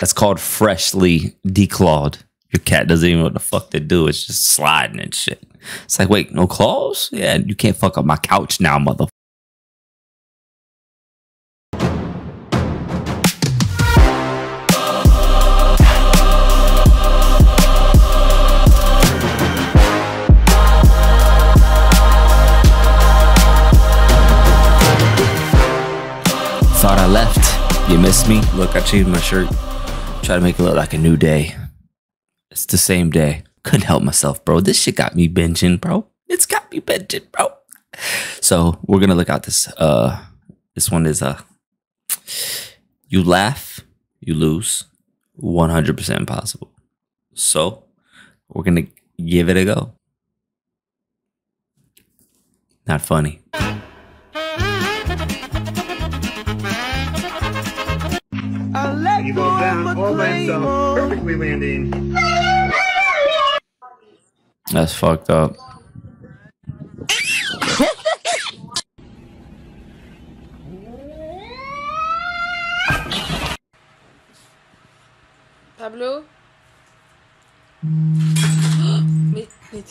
That's called freshly declawed. Your cat doesn't even know what the fuck to do. It's just sliding and shit. It's like, wait, no claws? Yeah, you can't fuck up my couch now, mother. Thought I left. You missed me? Look, I changed my shirt. Try to make it look like a new day. It's the same day. Couldn't help myself, bro. This shit got me binging, bro. It's got me binging, bro. So we're gonna look out this. Uh, this one is uh, you laugh, you lose, one hundred percent possible. So we're gonna give it a go. Not funny. Go down all by himself, perfectly landing. That's fucked up. Pablo Mais, mais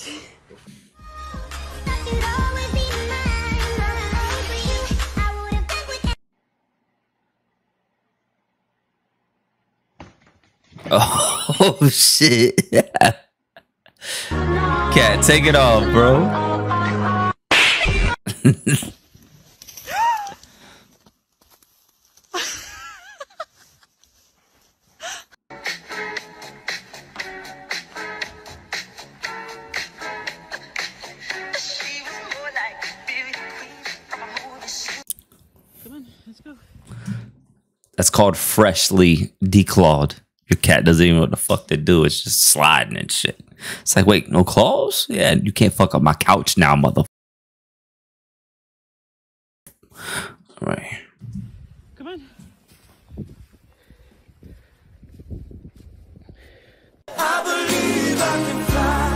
Oh shit. Cat, take it off, bro. That's called freshly declawed. Your cat doesn't even know what the fuck to do. It's just sliding and shit. It's like, wait, no claws? Yeah, you can't fuck up my couch now, mother. All right. Come on. A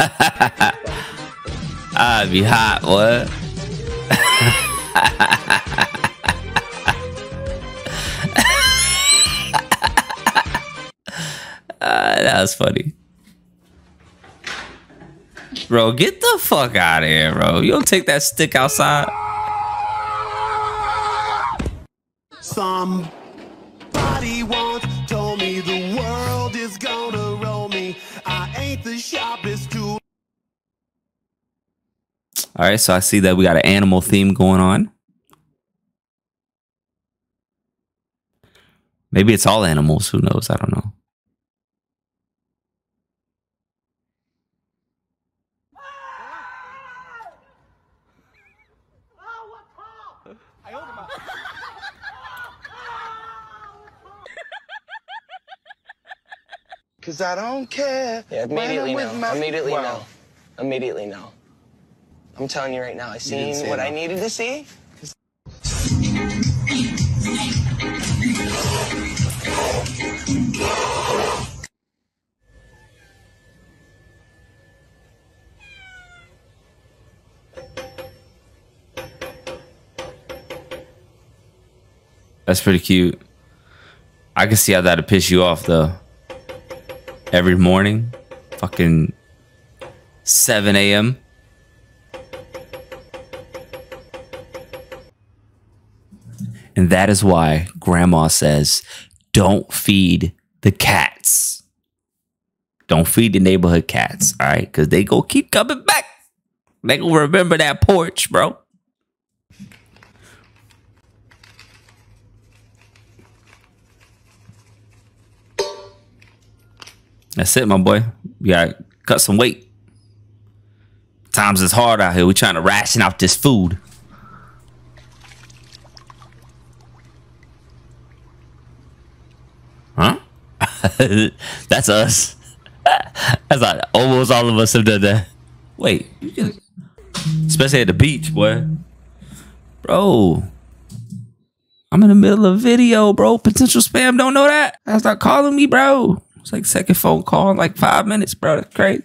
I'd be hot, what? Ah, that was funny. Bro, get the fuck out of here, bro. You don't take that stick outside. Somebody All right, so I see that we got an animal theme going on. Maybe it's all animals. Who knows? I don't know. Cause I don't care. Yeah, immediately with no. Immediately Well, no. Immediately no. I'm telling you right now, I seen say what I needed to see. That's pretty cute. I can see how that'd piss you off though. Every morning, fucking 7 a.m. And that is why grandma says, don't feed the cats. Don't feed the neighborhood cats, all right? Because they go keep coming back. They gonna remember that porch, bro. That's it, my boy. You gotta cut some weight. Times is hard out here. We trying to ration out this food. That's us. That's like almost all of us have done that. Wait, you can, especially at the beach, boy. Bro, I'm in the middle of video, bro. Potential spam don't know that. I start calling me, bro. It's like second phone call in like five minutes, bro. That's crazy.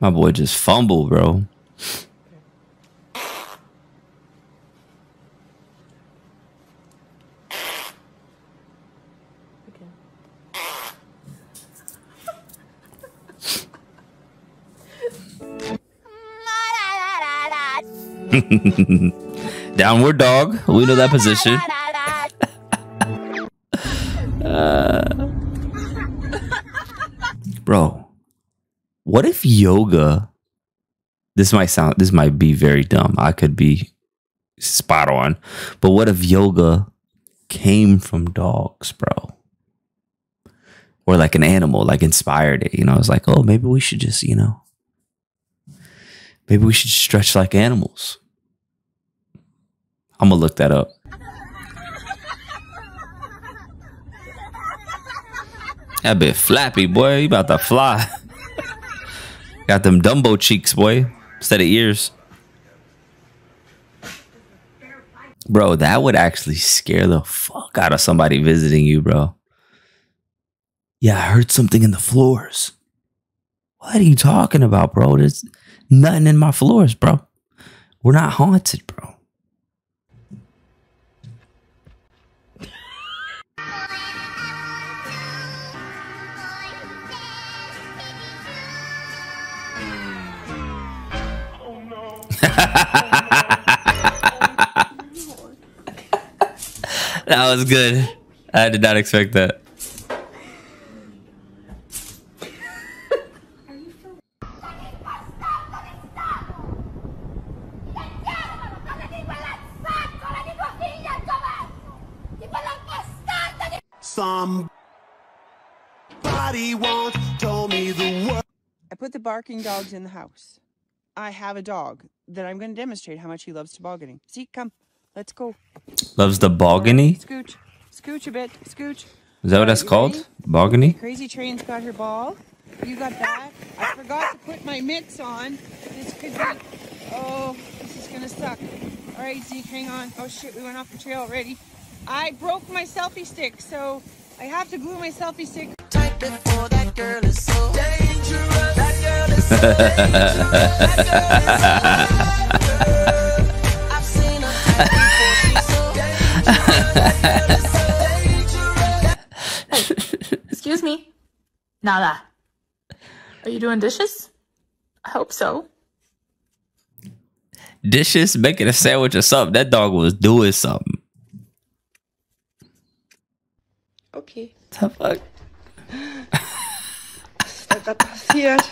My boy just fumbled, bro. Downward dog. We know that position. what if yoga? This might sound. This might be very dumb. I could be spot on, but what if yoga came from dogs, bro? Or like an animal, like inspired it. You know, it's like, oh, maybe we should just, you know, maybe we should stretch like animals. I'm gonna look that up. That bit flappy, boy. You about to fly. Got them Dumbo cheeks, boy. Instead of ears. Bro, that would actually scare the fuck out of somebody visiting you, bro. Yeah, I heard something in the floors. What are you talking about, bro? There's nothing in my floors, bro. We're not haunted, bro. That was good. I did not expect that. Somebody once told me the word. I put the barking dogs in the house. I have a dog that I'm going to demonstrate how much he loves tobogganing. See, come, let's go. Loves the bogany. Scooch, scooch a bit, scooch. Is that what that's you called? ready? Bogany? Crazy Train's got her ball. You got that. I forgot to put my mitts on. This could be. Oh, this is gonna suck. All right, Zeke, hang on. Oh shit, we went off the trail already. I broke my selfie stick, so I have to glue my selfie stick. Type it for that girl is so dangerous. That girl is so dangerous. I've seen her type before. She's so dangerous. That girl is so dangerous. Excuse me. Nada. Are you doing dishes? I hope so. Dishes, making a sandwich or something. That dog was doing something. Okay, The fuck? was da gerade passiert?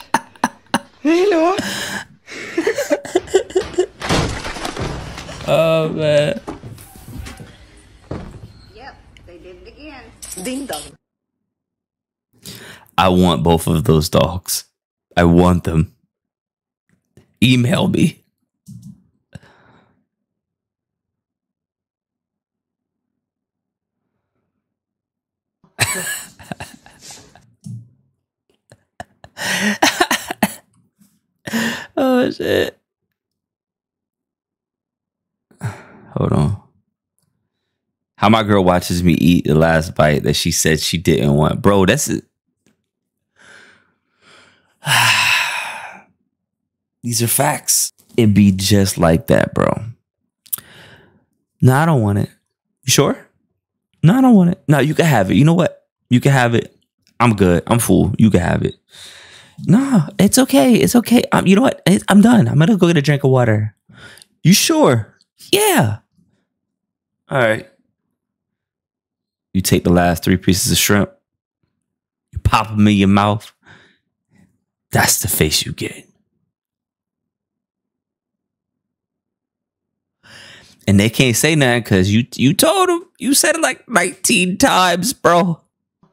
Hallo? Oh man. Yep, they did it again. Ding dong. I want both of those dogs. I want them. Email me. oh shit. Hold on. How my girl watches me eat the last bite that she said she didn't want. Bro, that's it. These are facts. It'd be just like that, bro. No, I don't want it. You sure? No, I don't want it. No, you can have it. You know what? You can have it. I'm good. I'm full. You can have it. No, it's okay. It's okay. Um, you know what? I'm done. I'm gonna go get a drink of water. You sure? Yeah. All right. You take the last three pieces of shrimp, you pop them in your mouth. That's the face you get. And they can't say nothing because you you told them you said it like 19 times, bro.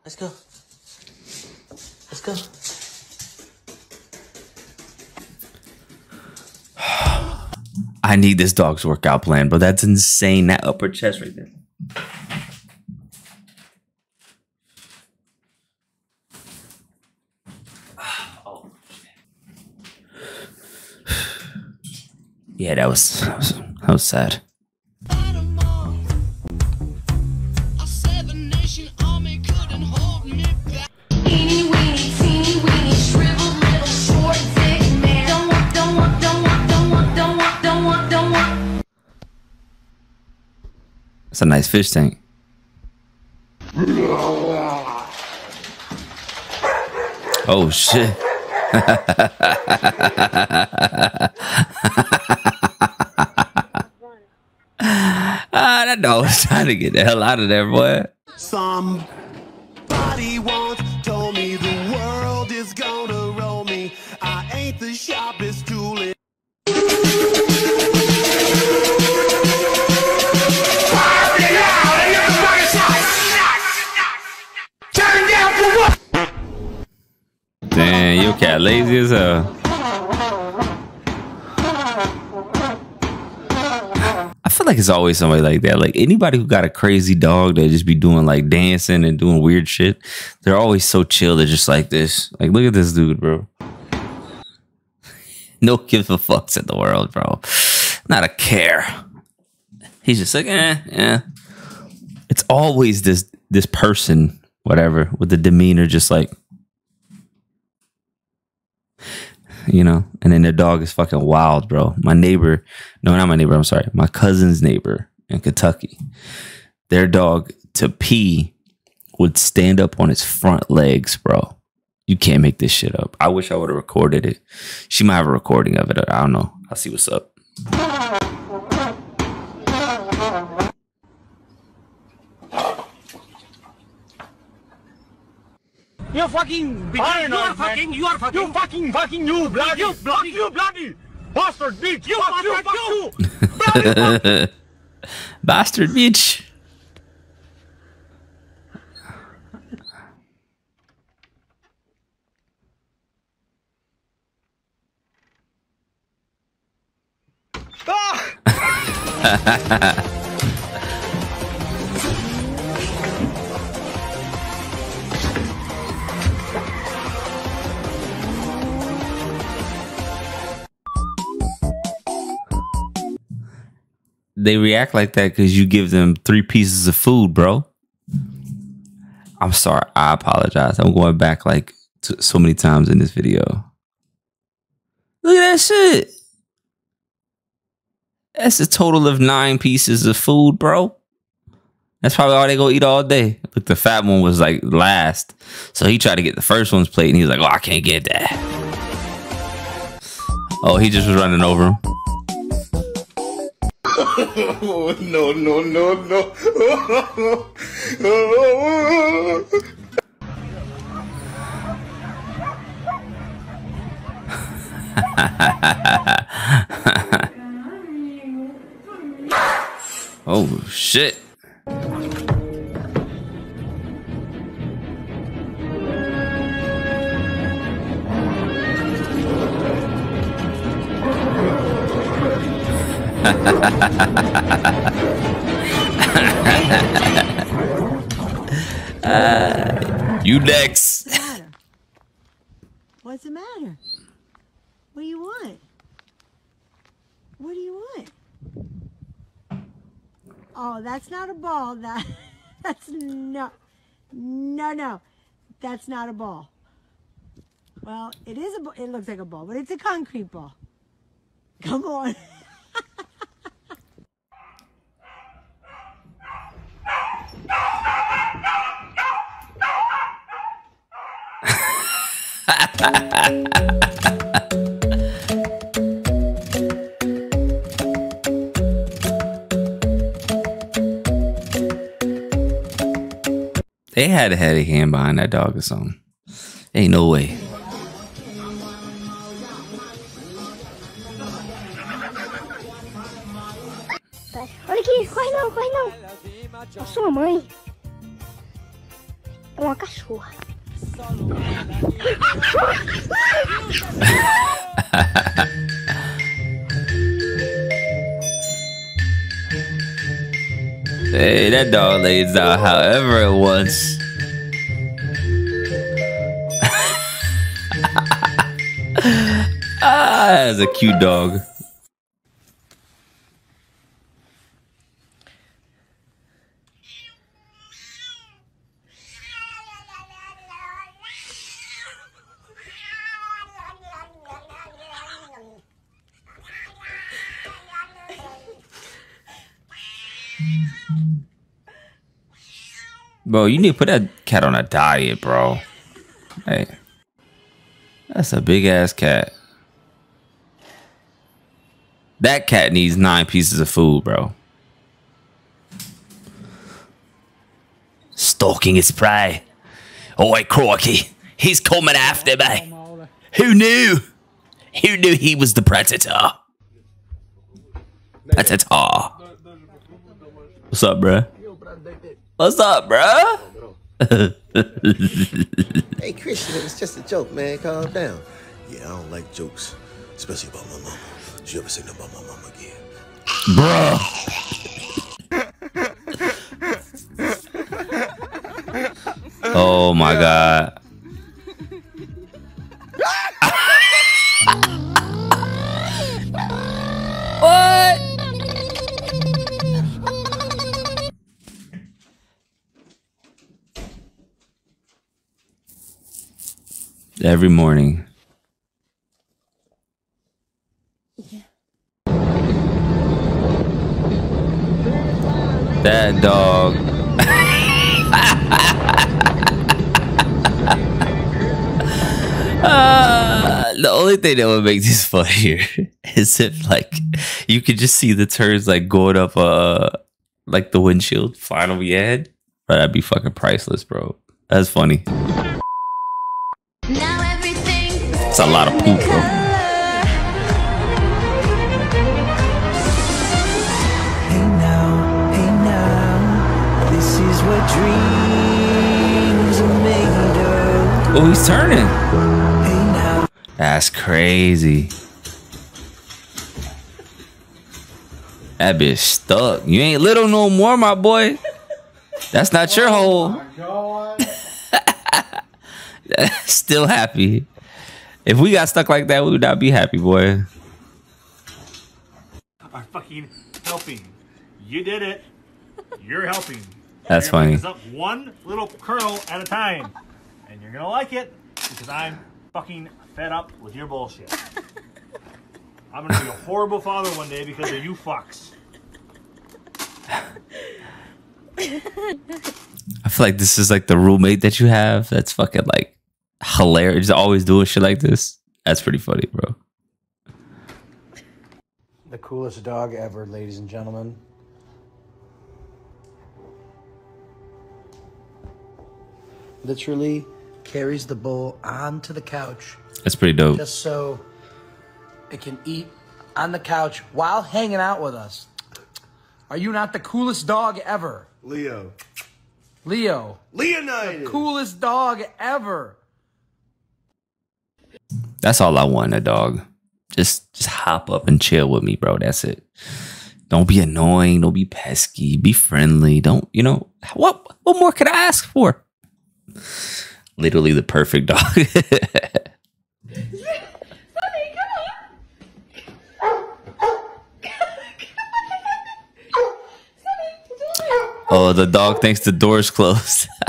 Let's go. Let's go. I need this dog's workout plan, but That's insane. That upper chest right there. Oh, yeah, that was that was, that was sad. It's a nice fish tank. Oh shit. ah, that dog was trying to get the hell out of there, boy. Somebody cat lazy as hell. I feel like it's always somebody like that. Like anybody who got a crazy dog that just be doing like dancing and doing weird shit, they're always so chill. They're just like this. Like, look at this dude, bro. No give a fucks in the world, bro. Not a care. He's just like, eh, yeah. It's always this this person, whatever, with the demeanor, just like, you know, and then their dog is fucking wild, bro. My neighbor, no, not my neighbor, I'm sorry, my cousin's neighbor in Kentucky, their dog to pee would stand up on its front legs, bro. You can't make this shit up. I wish I would have recorded it. She might have a recording of it. I don't know. I'll see what's up. You fucking paranoid, You are fucking, you are fucking, you fucking, fucking, you bloody, you bloody, you bloody bastard bitch, you bastard, you, you. Bastard bitch. Ah! they react like that because you give them three pieces of food, bro. I'm sorry. I apologize. I'm going back like so many times in this video. Look at that shit. That's a total of nine pieces of food, bro. That's probably all they go eat all day. Look, the fat one was like last. So he tried to get the first one's plate and he was like, oh, I can't get that. Oh, he just was running over him. Oh, no, no, no, no. oh, shit. You next. What's the matter? What do you want? What do you want? Oh, that's not a ball. That that's no, no, no. That's not a ball. Well, it is a. It looks like a ball, but it's a concrete ball. Come on. They had a heady hand behind that dog or something. Ain't no way. A sua mãe é uma cachorra. Hey, that dog lays out however it wants. ah, that's a cute dog. Bro, you need to put that cat on a diet, bro. Hey. That's a big ass cat. That cat needs nine pieces of food, bro. Stalking its prey. Oh, Oi, Croaky. He's coming after me. Who knew? Who knew he was the predator? Predator. What's up, bruh? What's up, bruh? Hey, Christian, it was just a joke, man. Calm down. Yeah, I don't like jokes, especially about my mama. Did you ever say nothing about my mama again? Bruh. Oh my god. Every morning. That dog. Uh, the only thing that would make this funnier is if like you could just see the turds like going up uh like the windshield flying over your head. Bro, that'd be fucking priceless, bro. That's funny. Oh, he's turning. That's crazy. That bitch stuck. You ain't little no more, my boy. That's not your oh hole. Still happy. If we got stuck like that, we would not be happy, boy. are fucking helping. You did it. You're helping. That's You're funny. up one little kernel at a time, and you're gonna like it because I'm fucking fed up with your bullshit. I'm gonna be a horrible father one day because of you fucks. I feel like this is like the roommate that you have. That's fucking like hilarious. Just Always doing shit like this. That's pretty funny, bro. The coolest dog ever, ladies and gentlemen. Literally carries the bowl onto the couch That's pretty dope. just so it can eat on the couch while hanging out with us. Are you not the coolest dog ever? Leo. Leo. Leonidas. Coolest dog ever. That's all I want, in a dog. Just just hop up and chill with me, bro. That's it. Don't be annoying. Don't be pesky. Be friendly. Don't you know what? What more could I ask for? Literally the perfect dog. oh, the dog thinks the door's closed.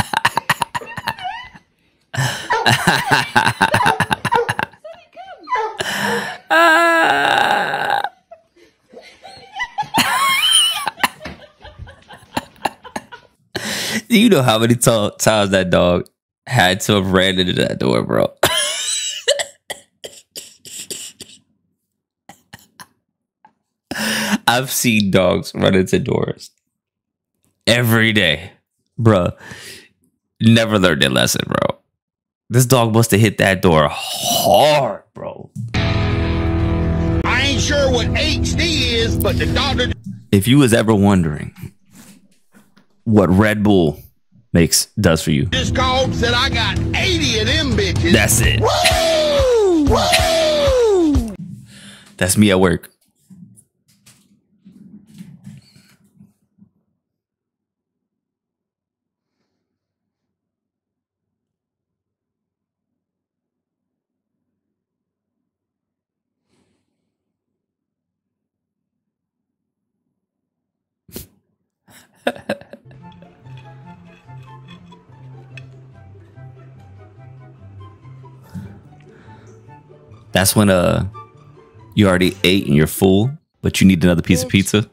Do you know how many times that dog had to have ran into that door, bro? I've seen dogs run into doors every day, bro. Never learned their lesson, bro. This dog must have hit that door hard, bro. I ain't sure what HD is, but the doctor. if you was ever wondering what Red Bull makes does for you, This said I got 80 of them bitches. That's it. Woo! Woo! that's me at work. That's when uh you already ate and you're full, but you need another piece of pizza.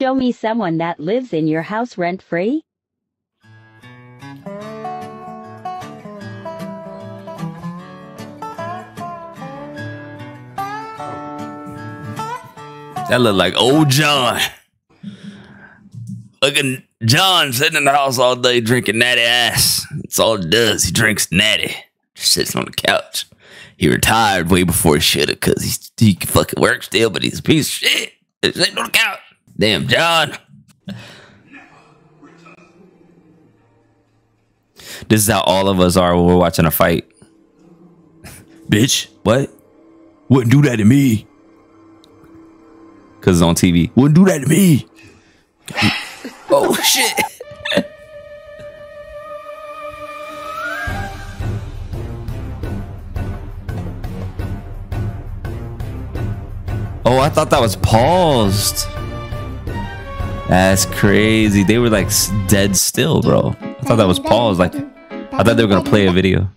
Show me someone that lives in your house rent free. That look like old John. Look at John sitting in the house all day drinking natty ass. That's all he does. He drinks natty. Just sits on the couch. He retired way before he should have because he's he can fucking work still, but he's a piece of shit. He's sitting on the couch. Damn, John. This is how all of us are when we're watching a fight. Bitch, what? Wouldn't do that to me. Cause it's on TV. Wouldn't do that to me. oh shit. I thought that was paused. That's crazy. They were like dead still, bro. I thought that was paused. Like, I thought they were gonna play a video.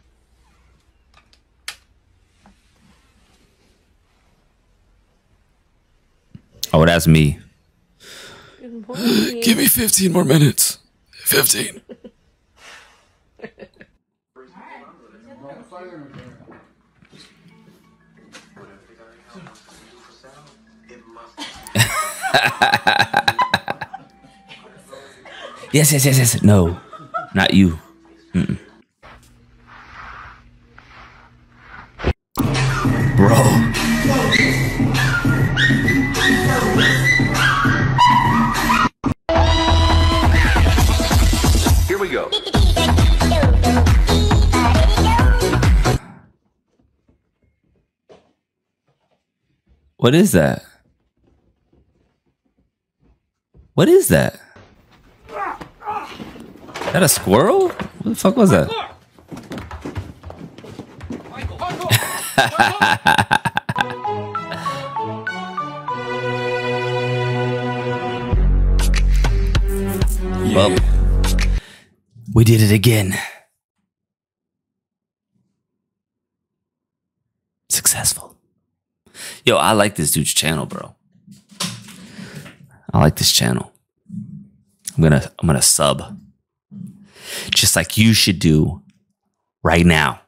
Oh, that's me. Give me 15 more minutes. 15. yes, yes, yes, yes. No, not you. Mm-mm. Bro. Here we go. What is that? What is that? Is that a squirrel? What the fuck was that? well, we did it again. Successful. Yo, I like this dude's channel, bro. I like this channel. I'm gonna I'm gonna sub. Just like you should do right now.